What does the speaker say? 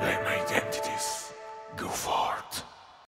my forth.